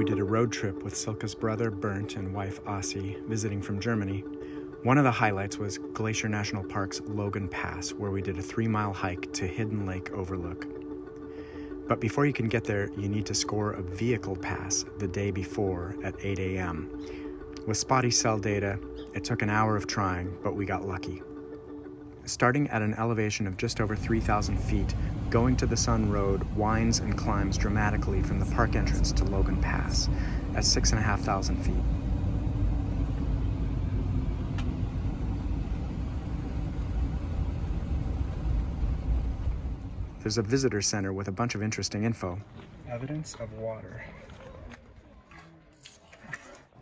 we did a road trip with Silke's brother Bernd and wife Assi visiting from Germany. One of the highlights was Glacier National Park's Logan Pass, where we did a three mile hike to Hidden Lake Overlook. But before you can get there, you need to score a vehicle pass the day before at 8 a.m. With spotty cell data, it took an hour of trying, but we got lucky. Starting at an elevation of just over 3,000 feet, going to the Sun Road winds and climbs dramatically from the park entrance to Logan Pass at 6,500 feet. There's a visitor center with a bunch of interesting info. Evidence of water.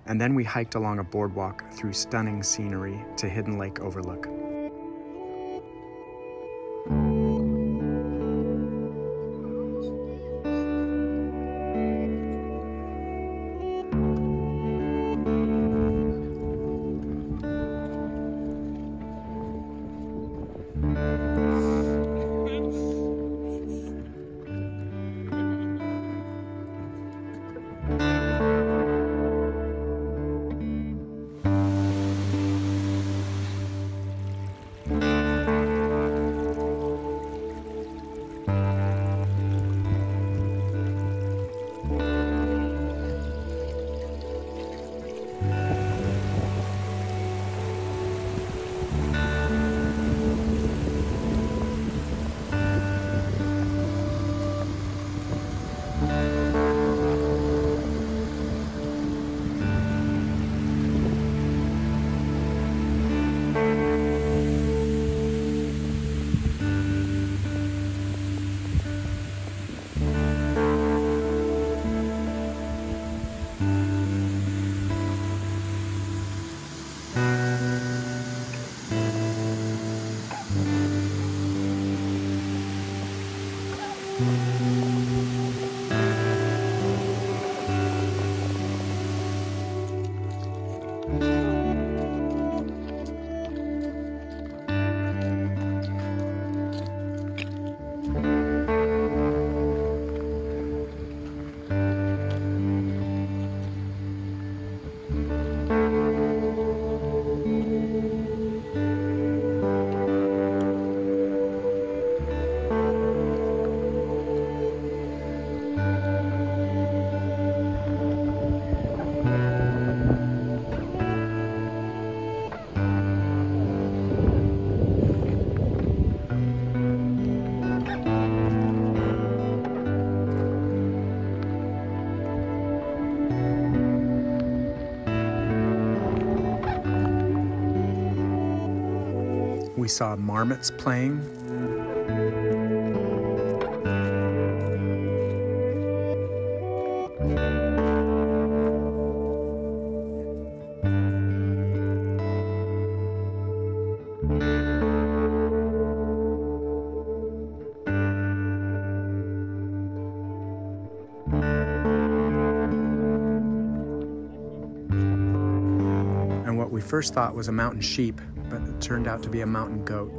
And then we hiked along a boardwalk through stunning scenery to Hidden Lake Overlook. Mm-hmm. We saw marmots playing. And what we first thought was a mountain sheep, but it turned out to be a mountain goat.